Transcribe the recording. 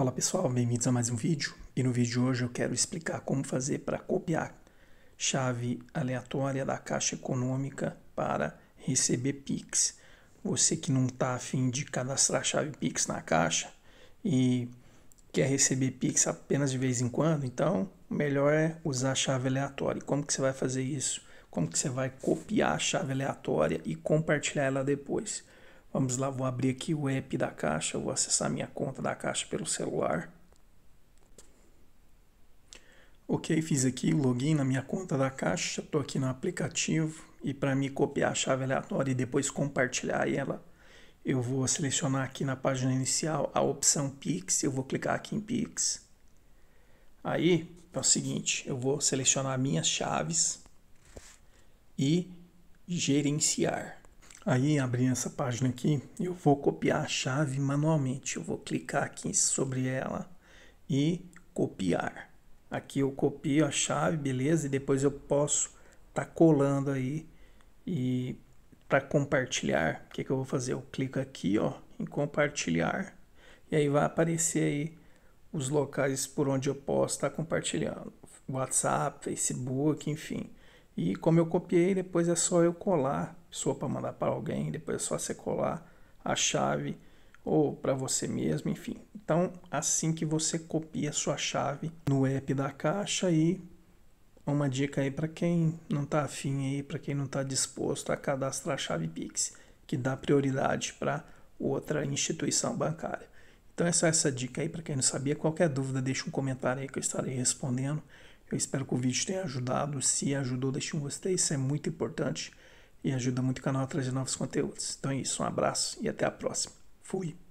Fala pessoal, bem-vindos a mais um vídeo. E no vídeo de hoje eu quero explicar como fazer para copiar chave aleatória da Caixa Econômica para receber Pix. Você que não está afim de cadastrar chave Pix na Caixa e quer receber Pix apenas de vez em quando, então o melhor é usar chave aleatória. Como que você vai fazer isso? Como que você vai copiar a chave aleatória e compartilhar ela depois? Vamos lá, vou abrir aqui o app da Caixa, vou acessar minha conta da Caixa pelo celular. Ok, fiz aqui o login na minha conta da Caixa, estou aqui no aplicativo e para me copiar a chave aleatória e depois compartilhar ela, eu vou selecionar aqui na página inicial a opção Pix, eu vou clicar aqui em Pix. Aí é o seguinte, eu vou selecionar minhas chaves e gerenciar. Aí, abrindo essa página aqui, eu vou copiar a chave manualmente. Eu vou clicar aqui sobre ela e copiar. Aqui eu copio a chave, beleza? E depois eu posso estar tá colando aí e para compartilhar, o que, que eu vou fazer? Eu clico aqui, ó, em compartilhar e aí vai aparecer aí os locais por onde eu posso estar tá compartilhando. WhatsApp, Facebook, enfim. E como eu copiei, depois é só eu colar, só para mandar para alguém, depois é só você colar a chave ou para você mesmo, enfim. Então, assim que você copia a sua chave no app da Caixa e uma dica aí para quem não está afim aí, para quem não está disposto a cadastrar a chave Pix, que dá prioridade para outra instituição bancária. Então essa é essa dica aí para quem não sabia. Qualquer dúvida, deixa um comentário aí que eu estarei respondendo. Eu espero que o vídeo tenha ajudado. Se ajudou, deixe um gostei, isso é muito importante e ajuda muito o canal a trazer novos conteúdos. Então é isso, um abraço e até a próxima. Fui!